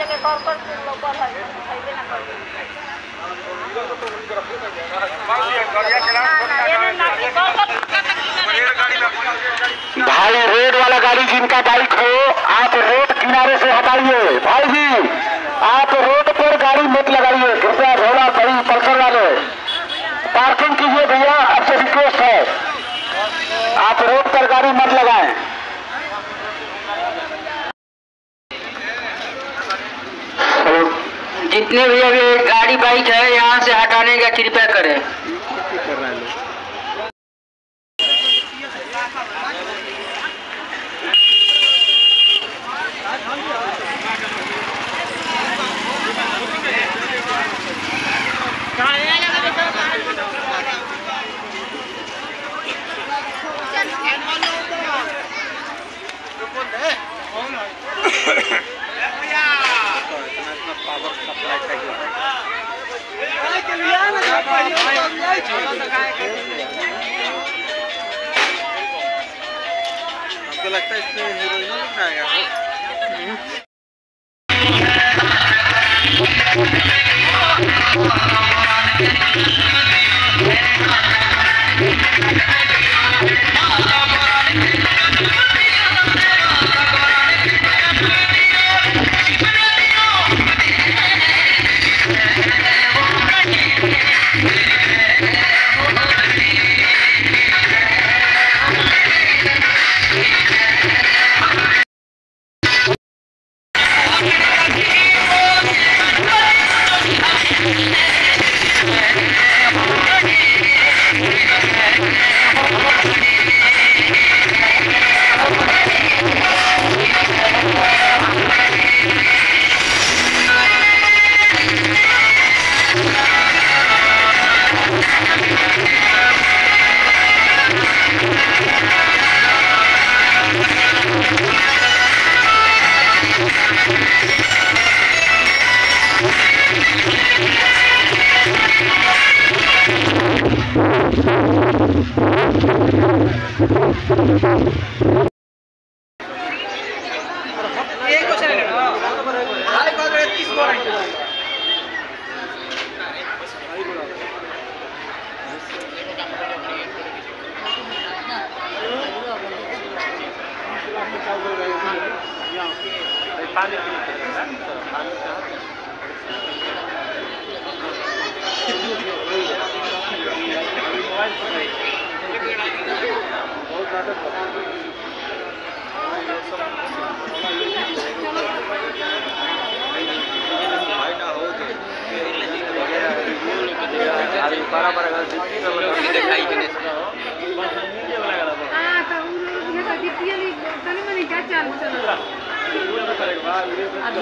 कर लोग है भाई, रोड वाला गाड़ी जिनका बाइक हो, आप रोड किनारे से हटाइए। भाई जी आप रोड पर गाड़ी मत लगाइए। कृपया घोड़ा बड़ी पल्सर वाले। पार्किंग कीजिए भैया आपसे रिक्वेस्ट है। आप रोड पर गाड़ी मत लगाएँ। जितने भी अभी गाड़ी बाइक है यहाँ से हटाने का कृपया करें हमको लगता है इसमें हीरोइनों Ah, tá. Dia tadi dia అది